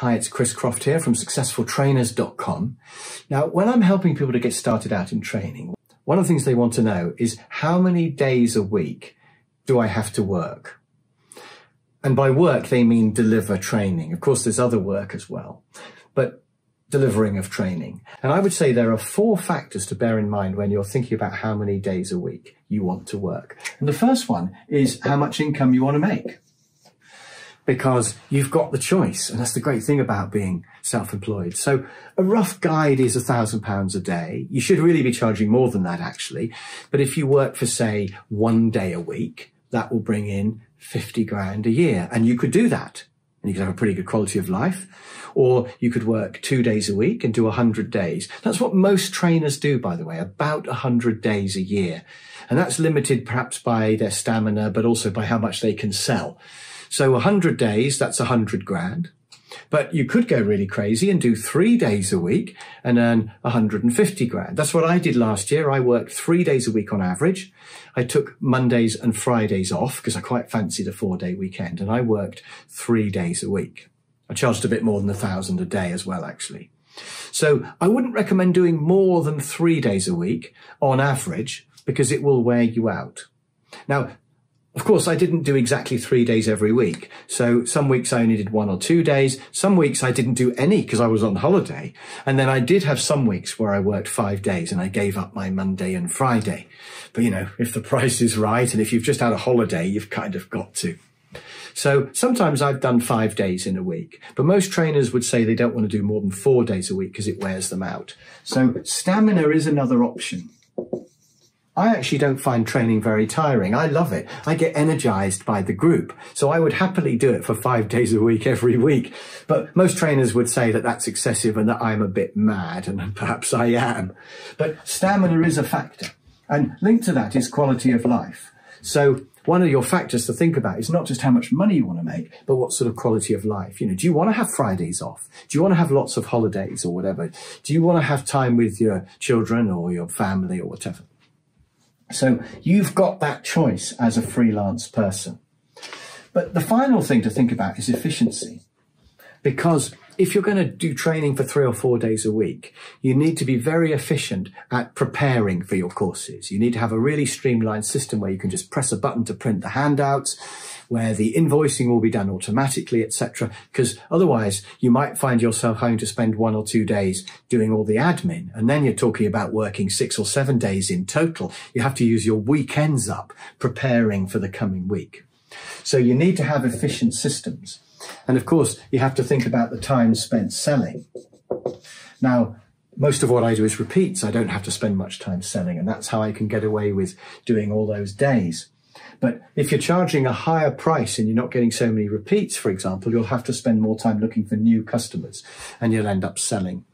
Hi, it's Chris Croft here from successfultrainers.com. Now, when I'm helping people to get started out in training, one of the things they want to know is how many days a week do I have to work? And by work, they mean deliver training. Of course, there's other work as well, but delivering of training. And I would say there are four factors to bear in mind when you're thinking about how many days a week you want to work. And the first one is how much income you want to make because you've got the choice. And that's the great thing about being self-employed. So a rough guide is a thousand pounds a day. You should really be charging more than that actually. But if you work for say one day a week, that will bring in 50 grand a year. And you could do that and you could have a pretty good quality of life. Or you could work two days a week and do 100 days. That's what most trainers do, by the way, about 100 days a year. And that's limited perhaps by their stamina, but also by how much they can sell. So 100 days, that's 100 grand. But you could go really crazy and do three days a week and earn 150 grand. That's what I did last year. I worked three days a week on average. I took Mondays and Fridays off because I quite fancied a four day weekend and I worked three days a week. I charged a bit more than a thousand a day as well, actually. So I wouldn't recommend doing more than three days a week on average because it will wear you out. Now, of course, I didn't do exactly three days every week. So some weeks I only did one or two days. Some weeks I didn't do any because I was on holiday. And then I did have some weeks where I worked five days and I gave up my Monday and Friday. But you know, if the price is right and if you've just had a holiday, you've kind of got to. So sometimes I've done five days in a week, but most trainers would say they don't want to do more than four days a week because it wears them out. So stamina is another option. I actually don't find training very tiring. I love it. I get energized by the group. So I would happily do it for five days a week every week. But most trainers would say that that's excessive and that I'm a bit mad and perhaps I am. But stamina is a factor and linked to that is quality of life. So one of your factors to think about is not just how much money you want to make, but what sort of quality of life. You know, do you want to have Fridays off? Do you want to have lots of holidays or whatever? Do you want to have time with your children or your family or whatever? So you've got that choice as a freelance person. But the final thing to think about is efficiency. Because if you're going to do training for three or four days a week, you need to be very efficient at preparing for your courses. You need to have a really streamlined system where you can just press a button to print the handouts where the invoicing will be done automatically, etc. Because otherwise you might find yourself having to spend one or two days doing all the admin. And then you're talking about working six or seven days in total. You have to use your weekends up preparing for the coming week. So you need to have efficient systems. And of course, you have to think about the time spent selling. Now, most of what I do is repeats. I don't have to spend much time selling, and that's how I can get away with doing all those days. But if you're charging a higher price and you're not getting so many repeats, for example, you'll have to spend more time looking for new customers and you'll end up selling.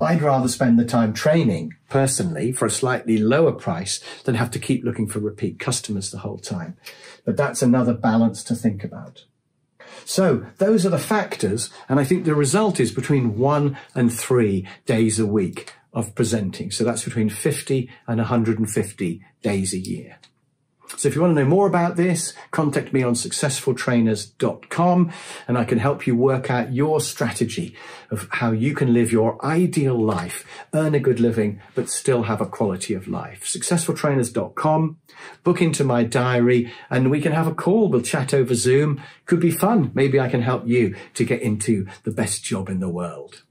I'd rather spend the time training personally for a slightly lower price than have to keep looking for repeat customers the whole time. But that's another balance to think about. So those are the factors. And I think the result is between one and three days a week of presenting. So that's between 50 and 150 days a year. So if you want to know more about this, contact me on successfultrainers.com and I can help you work out your strategy of how you can live your ideal life, earn a good living, but still have a quality of life. Successfultrainers.com, book into my diary and we can have a call. We'll chat over Zoom. Could be fun. Maybe I can help you to get into the best job in the world.